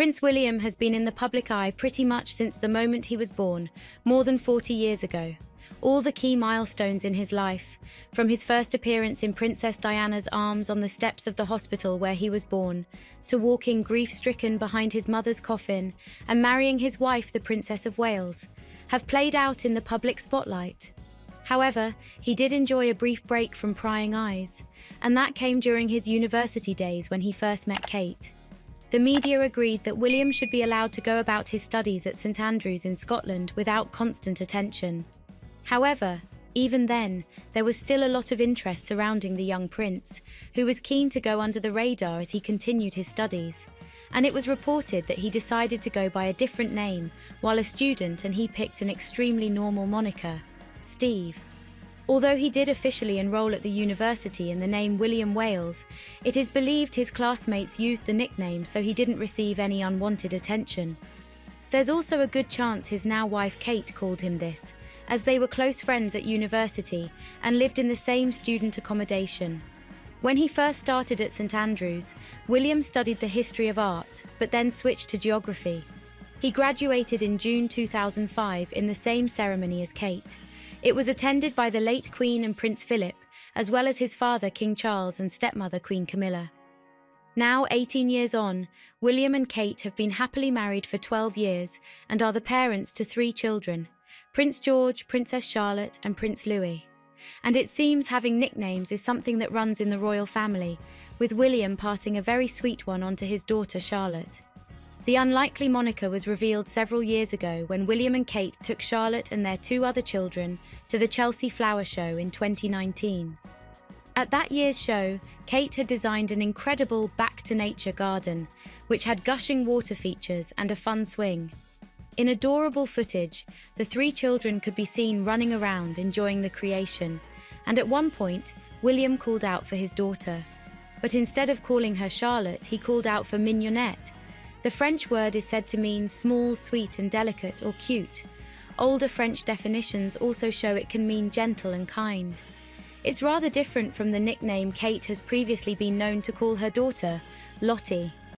Prince William has been in the public eye pretty much since the moment he was born, more than 40 years ago. All the key milestones in his life, from his first appearance in Princess Diana's arms on the steps of the hospital where he was born, to walking grief stricken behind his mother's coffin and marrying his wife, the Princess of Wales, have played out in the public spotlight. However, he did enjoy a brief break from prying eyes, and that came during his university days when he first met Kate. The media agreed that William should be allowed to go about his studies at St Andrews in Scotland without constant attention. However, even then, there was still a lot of interest surrounding the young prince, who was keen to go under the radar as he continued his studies. And it was reported that he decided to go by a different name while a student and he picked an extremely normal moniker, Steve. Although he did officially enroll at the university in the name William Wales, it is believed his classmates used the nickname so he didn't receive any unwanted attention. There's also a good chance his now wife Kate called him this, as they were close friends at university and lived in the same student accommodation. When he first started at St Andrews, William studied the history of art, but then switched to geography. He graduated in June 2005 in the same ceremony as Kate. It was attended by the late Queen and Prince Philip, as well as his father, King Charles, and stepmother, Queen Camilla. Now, 18 years on, William and Kate have been happily married for 12 years and are the parents to three children Prince George, Princess Charlotte, and Prince Louis. And it seems having nicknames is something that runs in the royal family, with William passing a very sweet one on to his daughter Charlotte. The unlikely moniker was revealed several years ago when William and Kate took Charlotte and their two other children to the Chelsea Flower Show in 2019. At that year's show, Kate had designed an incredible back to nature garden, which had gushing water features and a fun swing. In adorable footage, the three children could be seen running around enjoying the creation, and at one point, William called out for his daughter. But instead of calling her Charlotte, he called out for Mignonette, the French word is said to mean small, sweet, and delicate or cute. Older French definitions also show it can mean gentle and kind. It's rather different from the nickname Kate has previously been known to call her daughter, Lottie.